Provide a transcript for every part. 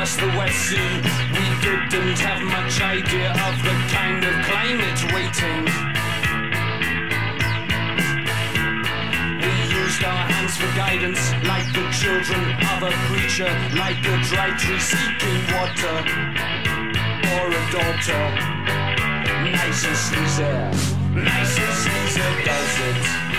across the West Sea. We didn't have much idea of the kind of climate waiting. We used our hands for guidance, like the children of a preacher, like a dry tree seeking water, or a daughter. Nice and sleazy, nice and sleazy does it.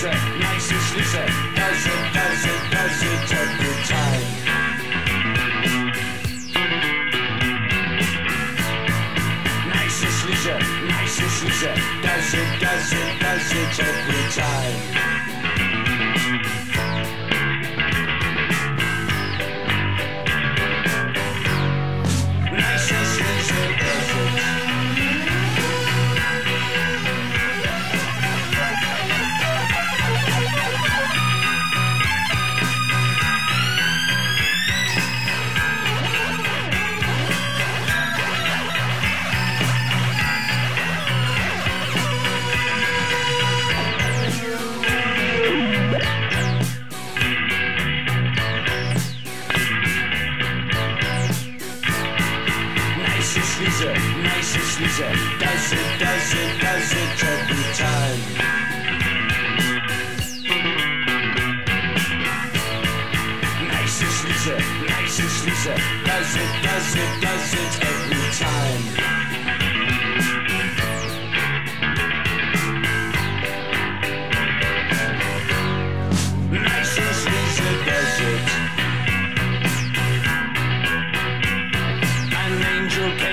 Nice and sleazy, nice and sleazy. Does it, does it, does it every time. Nice and sleazy, nice and sleazy. Does it, does it and. Does it, does it, does it every time. Nice and sleazy, nice and sleazy. Does it, does it, does it every time.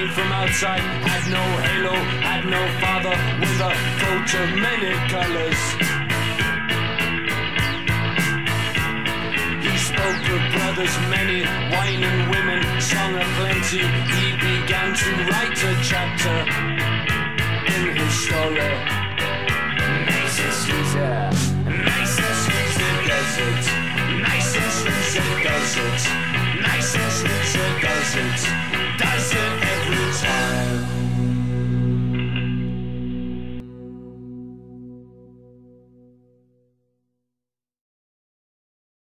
Came from outside, had no halo, had no father, with a coat of many colors. He spoke of brothers many, wine and women, song of plenty. He began to write a chapter in his story. Nice and sleazy, nice and sleazy does it. Nice and sleazy does it.